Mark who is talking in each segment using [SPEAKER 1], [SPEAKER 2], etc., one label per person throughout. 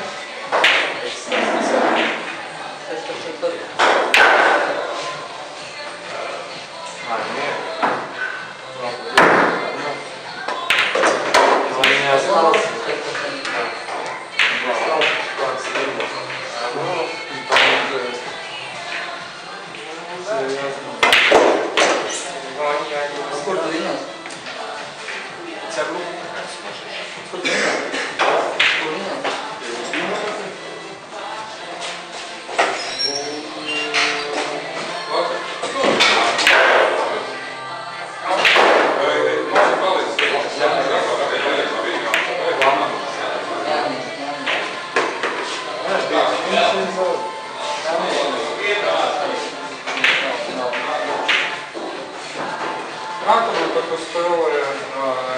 [SPEAKER 1] Christ.
[SPEAKER 2] Как
[SPEAKER 3] вы только стоили на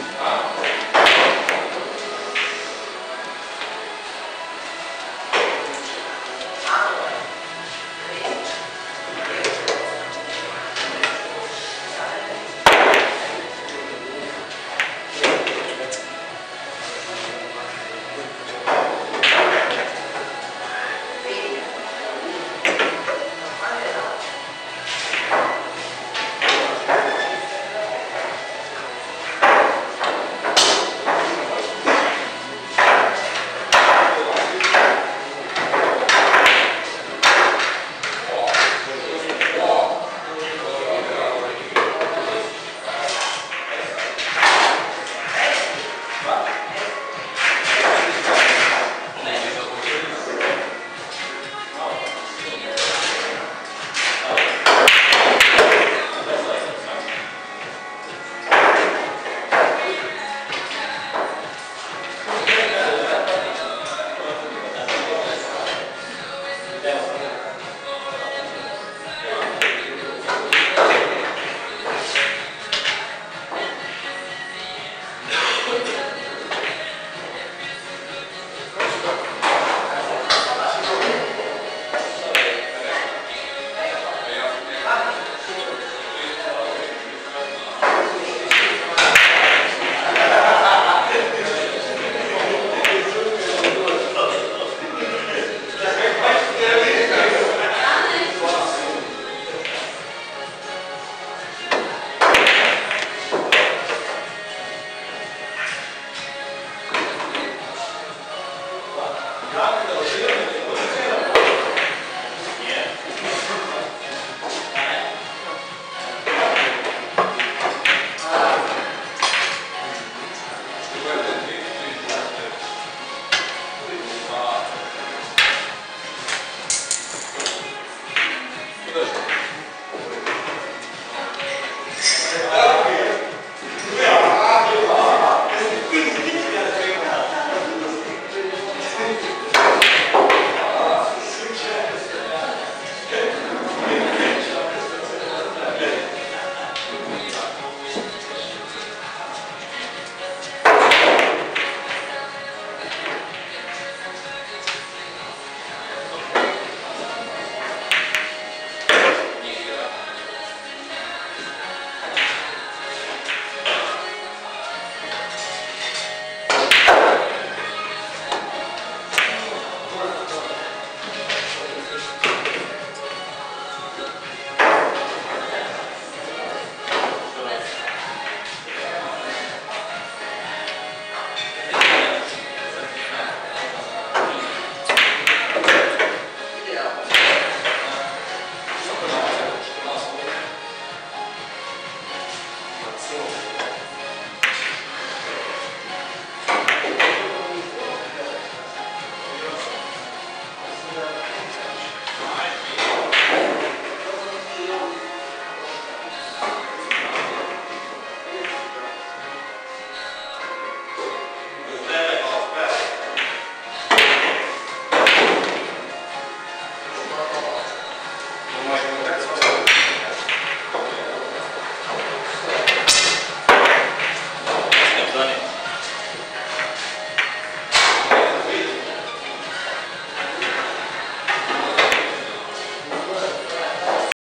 [SPEAKER 3] Bye.